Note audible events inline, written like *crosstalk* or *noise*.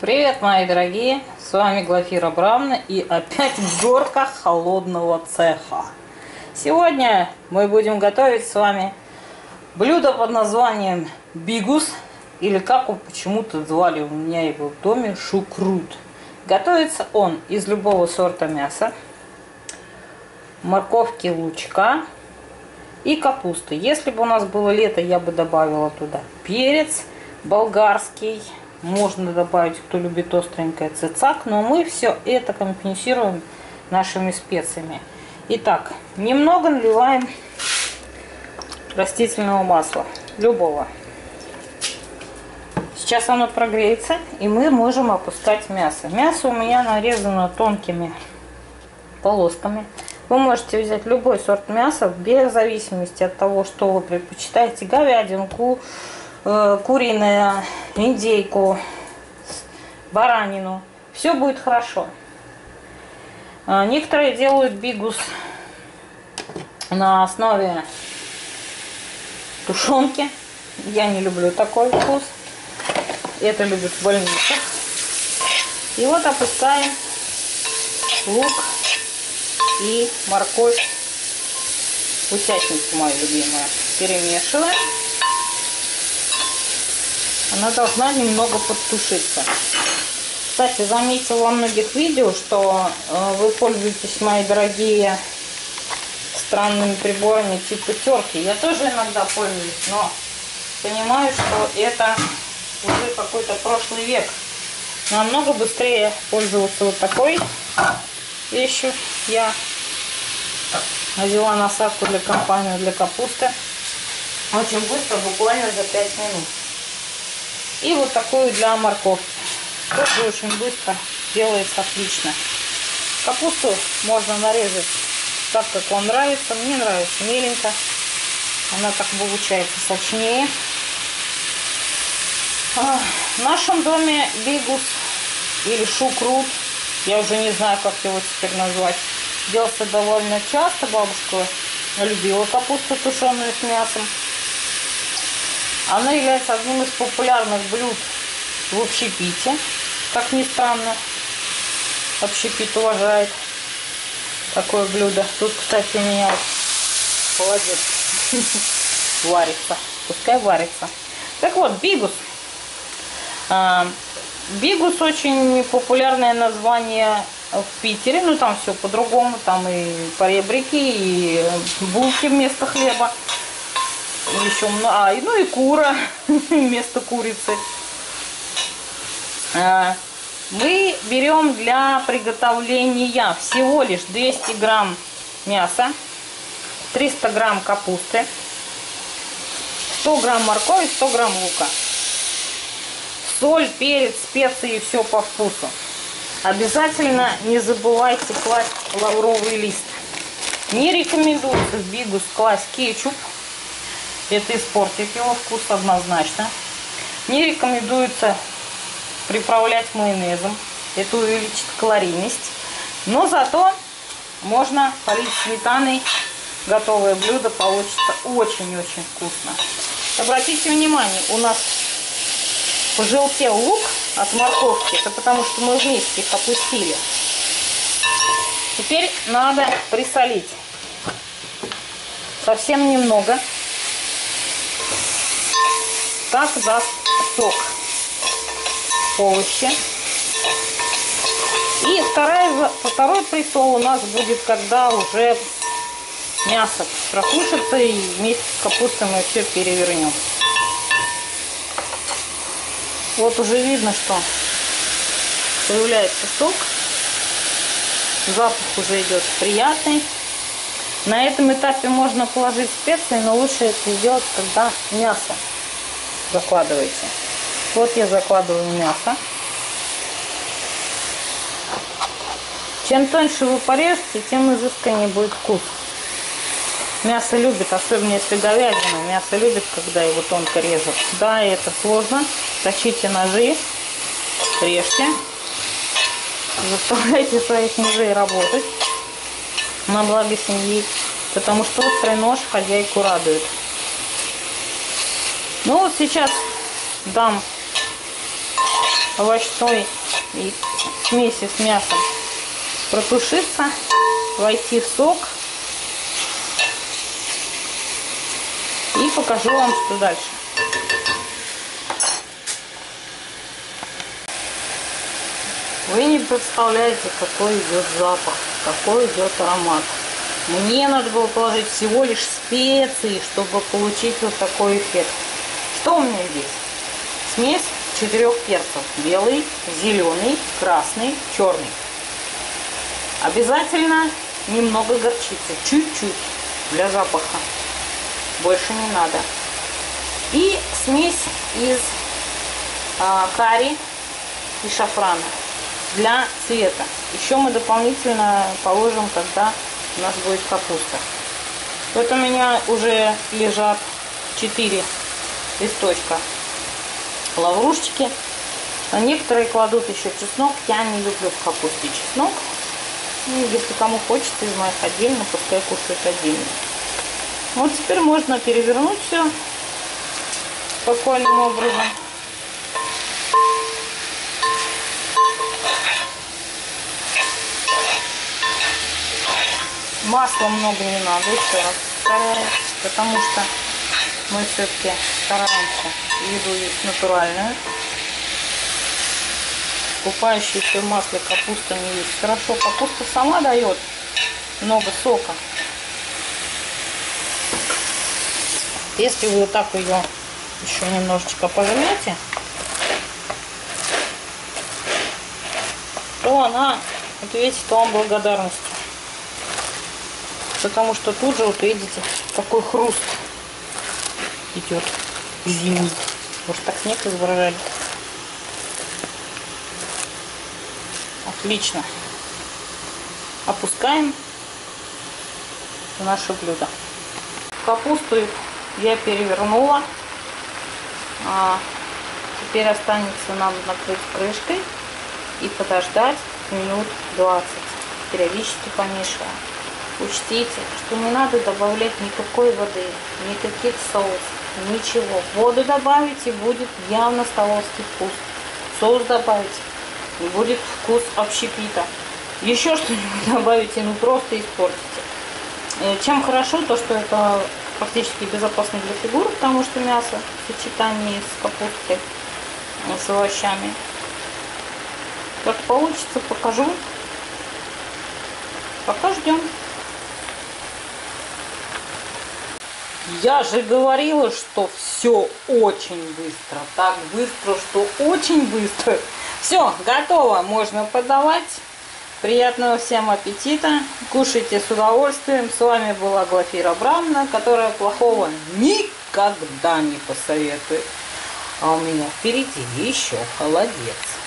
Привет, мои дорогие! С вами Глафира Абрамовна и опять горка холодного цеха. Сегодня мы будем готовить с вами блюдо под названием бигус, или как его почему-то звали у меня его в доме, шукрут. Готовится он из любого сорта мяса, морковки, лучка и капусты. Если бы у нас было лето, я бы добавила туда перец болгарский, можно добавить, кто любит остренькое, цицак, но мы все это компенсируем нашими специями. Итак, немного наливаем растительного масла, любого. Сейчас оно прогреется, и мы можем опускать мясо. Мясо у меня нарезано тонкими полосками. Вы можете взять любой сорт мяса, без зависимости от того, что вы предпочитаете, говядинку, куриное, индейку, баранину. Все будет хорошо. А, некоторые делают бигус на основе тушенки. Я не люблю такой вкус. Это любят в больницах. И вот опускаем лук и морковь. Участница моя любимая. Перемешиваем она должна немного подтушиться. Кстати, заметила во многих видео, что э, вы пользуетесь, мои дорогие, странными приборами типа терки. Я тоже иногда пользуюсь, но понимаю, что это уже какой-то прошлый век. Намного быстрее пользоваться вот такой вещью. Я взяла насадку для компании для капусты. Очень быстро, буквально за 5 минут. И вот такую для морковки. Тоже очень быстро делается отлично. Капусту можно нарезать так, как вам нравится. Мне нравится меленько. Она так получается сочнее. А, в нашем доме бигус или шукрут, я уже не знаю, как его теперь назвать, делался довольно часто. Бабушка любила капусту тушеную с мясом. Она является одним из популярных блюд в общепите, как ни странно. Общепит уважает такое блюдо. Тут, кстати, у меня холодец *laughs* варится. Пускай варится. Так вот, бигус. А, бигус очень популярное название в Питере. Ну, там все по-другому. Там и поребрики, и булки вместо хлеба еще а, ну и кура *laughs* вместо курицы. А, мы берем для приготовления всего лишь 200 грамм мяса, 300 грамм капусты, 100 грамм моркови, 100 грамм лука. Соль, перец, специи, все по вкусу. Обязательно не забывайте класть лавровый лист. Не рекомендуется в бигус класть кетчуп, это испортит его вкус однозначно. Не рекомендуется приправлять майонезом. Это увеличит калорийность. Но зато можно полить сметаной. Готовое блюдо получится очень-очень вкусно. Обратите внимание, у нас пожелтел лук от морковки. Это потому что мы вместе их опустили. Теперь надо присолить. Совсем немного так даст сок овощи. И вторая, второй присол у нас будет, когда уже мясо просушится и вместе с капустой мы все перевернем. Вот уже видно, что появляется сок. Запах уже идет приятный. На этом этапе можно положить специи, но лучше это сделать, когда мясо закладываете. Вот я закладываю мясо. Чем тоньше вы порежете, тем изысканнее будет вкус. Мясо любит, особенно если говядина, мясо любит, когда его тонко режут. Да, это сложно. Точите ножи, режьте. Заставляйте своих ножей работать на благо семьи, потому что острый нож хозяйку радует. Ну вот сейчас дам овощной и смеси с мясом протушиться, войти в сок. И покажу вам, что дальше. Вы не представляете, какой идет запах, какой идет аромат. Мне надо было положить всего лишь специи, чтобы получить вот такой эффект. Что у меня здесь? Смесь четырех перцев. Белый, зеленый, красный, черный. Обязательно немного горчицы. Чуть-чуть для запаха. Больше не надо. И смесь из а, карри и шафрана для цвета. Еще мы дополнительно положим, когда у нас будет капуста. Вот у меня уже лежат 4 листочка лаврушечки. А некоторые кладут еще чеснок. Я не люблю в капусте чеснок. Ну, если кому хочется из моих отдельно, пускай кушают отдельно. Вот теперь можно перевернуть все спокойным образом. Масла много не надо, еще раз повторяю, потому что мы все-таки стараемся еду есть натуральную. Купающаяся в масле капуста не есть хорошо. Капуста сама дает много сока. Если вы вот так ее еще немножечко пожмете, то она ответит вам благодарностью. Потому что тут же, вот видите, какой хруст идет зимний. Может так снег изображали. Отлично. Опускаем в наше блюдо. Капусту я перевернула. А теперь останется нам накрыть крышкой и подождать минут 20. Периодически помешиваем. Учтите, что не надо добавлять никакой воды, никаких соусов, ничего. Воду добавите, будет явно столовский вкус. Соус добавите, будет вкус общепита. Еще что-нибудь *laughs* добавите, ну просто испортите. Э, чем хорошо, то что это практически безопасно для фигуры, потому что мясо в сочетании с капустой, э, с овощами. Как получится, покажу. Пока ждем. Я же говорила, что все очень быстро. Так быстро, что очень быстро. Все, готово. Можно подавать. Приятного всем аппетита. Кушайте с удовольствием. С вами была Глафира Брамна, которая плохого никогда не посоветует. А у меня впереди еще холодец.